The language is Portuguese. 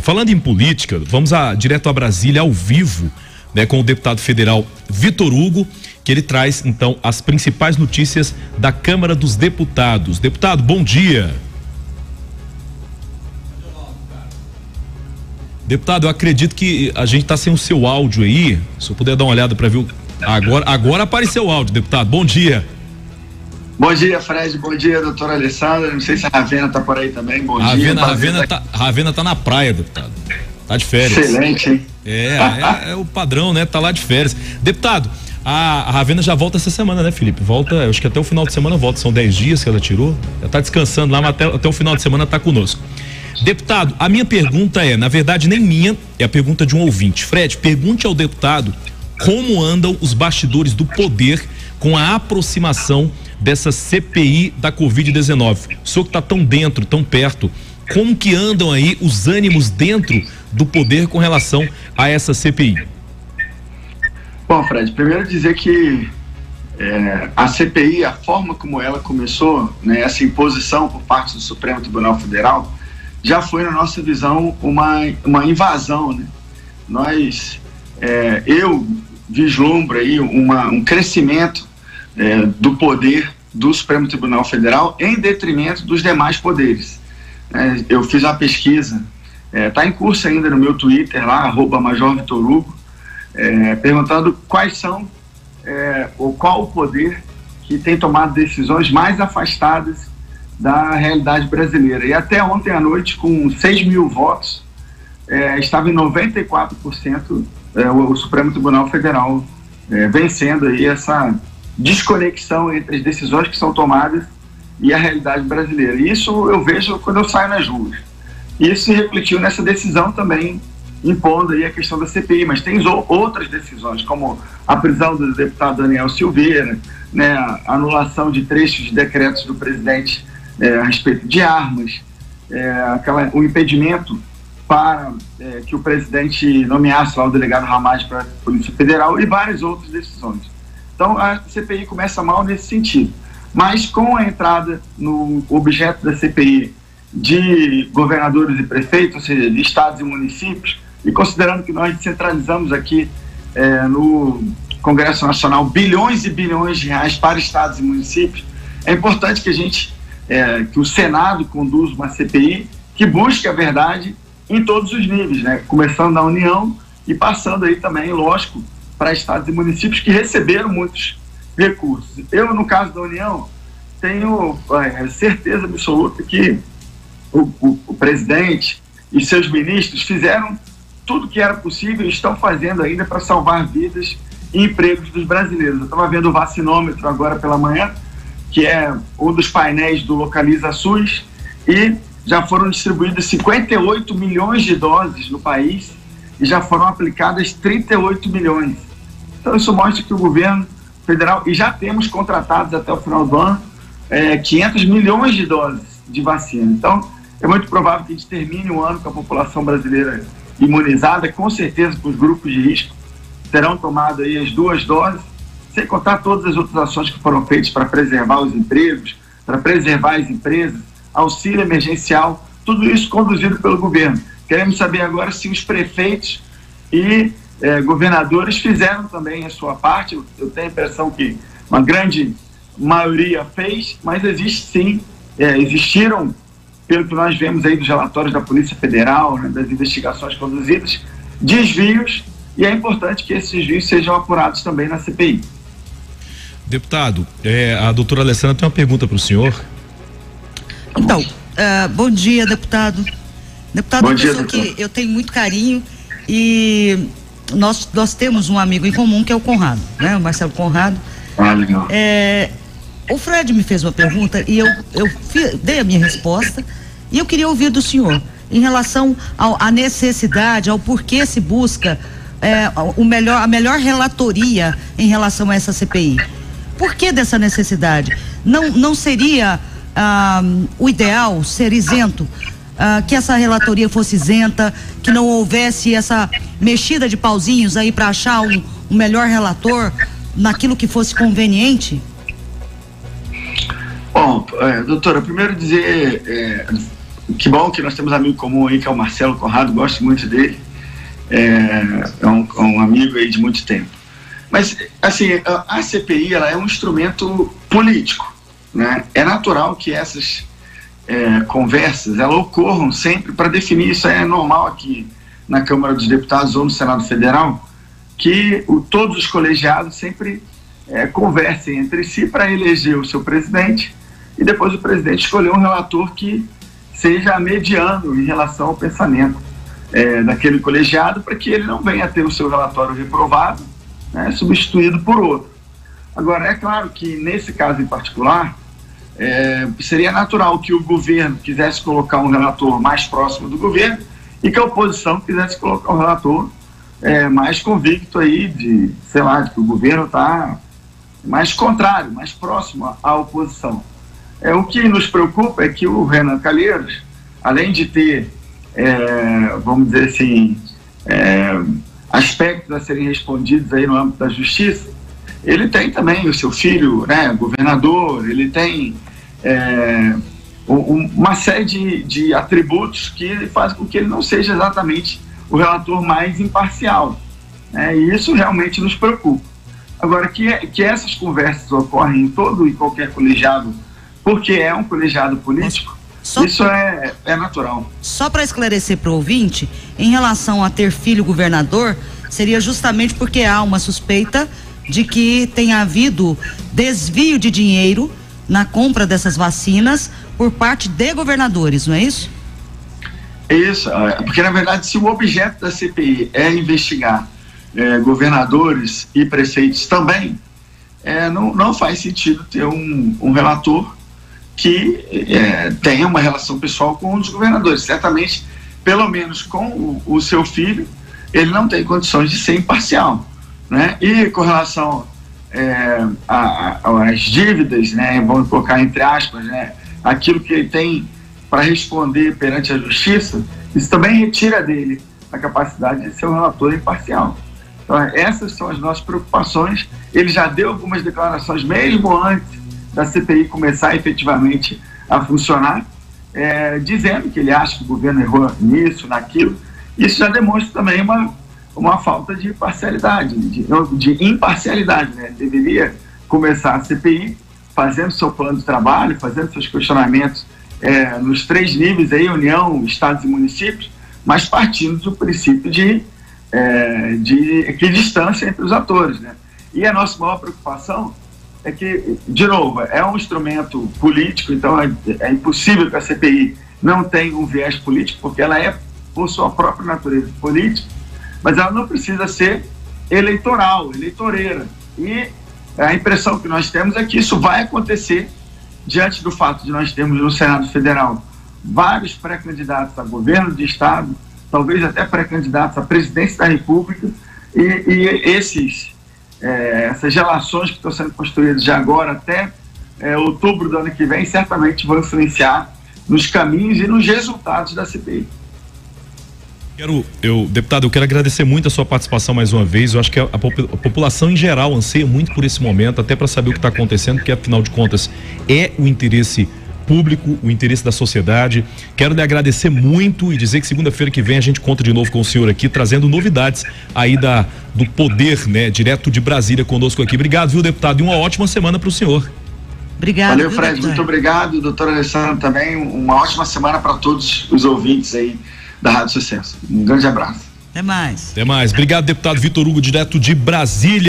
Falando em política, vamos a, direto a Brasília, ao vivo, né, com o deputado federal Vitor Hugo, que ele traz, então, as principais notícias da Câmara dos Deputados. Deputado, bom dia. Deputado, eu acredito que a gente está sem o seu áudio aí. Se eu puder dar uma olhada para ver o. Agora, agora apareceu o áudio, deputado. Bom dia. Bom dia, Fred. Bom dia, doutora Alessandra. Não sei se a Ravena está por aí também. Bom Ravena, dia. Ravena tá, Ravena tá na praia, deputado. Tá de férias. Excelente, hein? É, é, é, o padrão, né? Tá lá de férias. Deputado, a, a Ravena já volta essa semana, né, Felipe? Volta, acho que até o final de semana volta. São 10 dias que ela tirou. Já tá descansando lá, mas até, até o final de semana tá conosco. Deputado, a minha pergunta é, na verdade, nem minha, é a pergunta de um ouvinte. Fred, pergunte ao deputado como andam os bastidores do poder com a aproximação dessa CPI da Covid-19. O senhor que está tão dentro, tão perto, como que andam aí os ânimos dentro do poder com relação a essa CPI? Bom, Fred, primeiro dizer que é, a CPI, a forma como ela começou, né, essa imposição por parte do Supremo Tribunal Federal, já foi, na nossa visão, uma, uma invasão. Né? Nós, é, eu vislumbro aí uma, um crescimento é, do poder do Supremo Tribunal Federal em detrimento dos demais poderes. É, eu fiz uma pesquisa, está é, em curso ainda no meu Twitter lá, arroba Major Vitor Hugo, é, perguntando quais são, é, ou qual o poder que tem tomado decisões mais afastadas da realidade brasileira. E até ontem à noite, com 6 mil votos, é, estava em 94% é, o, o, Supremo Tribunal Federal é, vencendo aí essa desconexão entre as decisões que são tomadas e a realidade brasileira. Isso eu vejo quando eu saio nas ruas. Isso se refletiu nessa decisão também, impondo aí a questão da CPI, mas tem outras decisões, como a prisão do deputado Daniel Silveira, né, a anulação de trechos de decretos do presidente é, a respeito de armas, é, aquela, o impedimento para é, que o presidente nomeasse lá o delegado Ramad para a Polícia Federal e várias outras decisões. Então a CPI começa mal nesse sentido. Mas com a entrada no objeto da CPI de governadores e prefeitos, ou seja, de estados e municípios, e considerando que nós descentralizamos aqui é, no Congresso Nacional bilhões e bilhões de reais para estados e municípios, é importante que a gente é, que o Senado conduz uma CPI que busque a verdade em todos os níveis, né? começando na União e passando aí também, lógico, para estados e municípios que receberam muitos recursos. Eu, no caso da União, tenho é, certeza absoluta que o, o, o, presidente e seus ministros fizeram tudo que era possível e estão fazendo ainda para salvar vidas e empregos dos brasileiros. Eu estava vendo o vacinômetro agora pela manhã, que é um dos painéis do Localiza SUS, e já foram distribuídas 58 milhões de doses no país e já foram aplicadas 38 milhões. Então, isso mostra que o governo federal, e já temos contratados até o final do ano, é, 500 milhões de doses de vacina. Então, é muito provável que a gente termine o ano com a população brasileira imunizada, com certeza com os grupos de risco terão tomado aí as duas doses sem contar todas as outras ações que foram feitas para preservar os empregos, para preservar as empresas, auxílio emergencial, tudo isso conduzido pelo governo. Queremos saber agora se os prefeitos e eh, governadores fizeram também a sua parte. Eu, tenho a impressão que uma grande maioria fez, mas existe sim, eh, existiram, pelo que nós vemos aí dos relatórios da Polícia Federal, né, das investigações conduzidas, desvios, e é importante que esses desvios sejam apurados também na CPI. Deputado, é, a doutora Alessandra tem uma pergunta para o senhor. Então, uh, bom dia, deputado. Deputado, bom dia, que eu tenho muito carinho e nós, nós temos um amigo em comum que é o Conrado, né? O Marcelo Conrado. Ah, legal. É, o Fred me fez uma pergunta e eu, eu dei a minha resposta e eu queria ouvir do senhor em relação à necessidade, ao porquê se busca é, o melhor, a melhor relatoria em relação a essa CPI. Por que dessa necessidade? Não, não seria ah, o ideal ser isento? Ah, que essa relatoria fosse isenta, que não houvesse essa mexida de pauzinhos aí para achar um, um, melhor relator naquilo que fosse conveniente? Bom, é, doutora, primeiro dizer, é, que bom que nós temos um amigo comum aí, que é o Marcelo Conrado, gosto muito dele. É, é um, é um amigo aí de muito tempo. Mas, assim, a CPI ela é um instrumento político. Né? É natural que essas é, conversas elas ocorram sempre para definir, isso é normal aqui na Câmara dos Deputados ou no Senado Federal, que o, todos os colegiados sempre é, conversem entre si para eleger o seu presidente e depois o presidente escolher um relator que seja mediano em relação ao pensamento é, daquele colegiado para que ele não venha a ter o seu relatório reprovado, né, substituído por outro. Agora, é claro que nesse caso em particular, é, seria natural que o governo quisesse colocar um relator mais próximo do governo e que a oposição quisesse colocar um relator é, mais convicto aí de, sei lá, de que o governo está mais contrário, mais próximo à oposição. É, o que nos preocupa é que o Renan Calheiros, além de ter, é, vamos dizer assim, é, aspectos a serem respondidos aí no âmbito da justiça, ele tem também o seu filho, né, governador, ele tem é, uma série de, de atributos que fazem com que ele não seja exatamente o relator mais imparcial. Né, e isso realmente nos preocupa. Agora, que, que essas conversas ocorrem em todo e qualquer colegiado, porque é um colegiado político, só, isso é, é natural. Só para esclarecer para o ouvinte, em relação a ter filho governador, seria justamente porque há uma suspeita de que tenha havido desvio de dinheiro na compra dessas vacinas por parte de governadores, não é isso? Isso, é, porque na verdade, se o objeto da CPI é investigar é, governadores e prefeitos também, é, não, não faz sentido ter um, um relator que é, tenha uma relação pessoal com os governadores. Certamente, pelo menos com o, o seu filho, ele não tem condições de ser imparcial. Né? E com relação às dívidas, né, vamos colocar entre aspas, né, aquilo que ele tem para responder perante a justiça, isso também retira dele a capacidade de ser um relator imparcial. Então, essas são as nossas preocupações. Ele já deu algumas declarações, mesmo antes da CPI começar efetivamente a funcionar, é, dizendo que ele acha que o governo errou nisso, naquilo. Isso já demonstra também uma uma falta de parcialidade, de, de imparcialidade. Né? Deveria começar a CPI fazendo seu plano de trabalho, fazendo seus questionamentos é, nos três níveis aí, União, Estados e municípios, mas partindo do princípio de, é, de equidistância entre os atores. Né? E a nossa maior preocupação é que, de novo, é um instrumento político, então é, é impossível que a CPI não tenha um viés político, porque ela é, por sua própria natureza política, mas ela não precisa ser eleitoral, eleitoreira. E a impressão que nós temos é que isso vai acontecer diante do fato de nós termos no Senado Federal vários pré-candidatos a governo de Estado, talvez até pré-candidatos à presidência da República, e, e esses, é, essas relações que estão sendo construídas de agora até é, outubro do ano que vem certamente vão influenciar nos caminhos e nos resultados da CPI. Quero, eu, deputado, eu quero agradecer muito a sua participação mais uma vez. Eu acho que a, a, a população em geral anseia muito por esse momento, até para saber o que está acontecendo, porque afinal de contas é o interesse público, o interesse da sociedade. Quero lhe agradecer muito e dizer que segunda-feira que vem a gente conta de novo com o senhor aqui, trazendo novidades aí da, do poder, né, direto de Brasília conosco aqui. Obrigado, viu, deputado? E uma ótima semana para o senhor. Obrigado. Valeu, Fred. Muito obrigado, doutor Alessandro, também. Uma ótima semana para todos os ouvintes aí da Rádio Sucesso. Um grande abraço. Até mais. Até mais. Obrigado, deputado Vitor Hugo, direto de Brasília.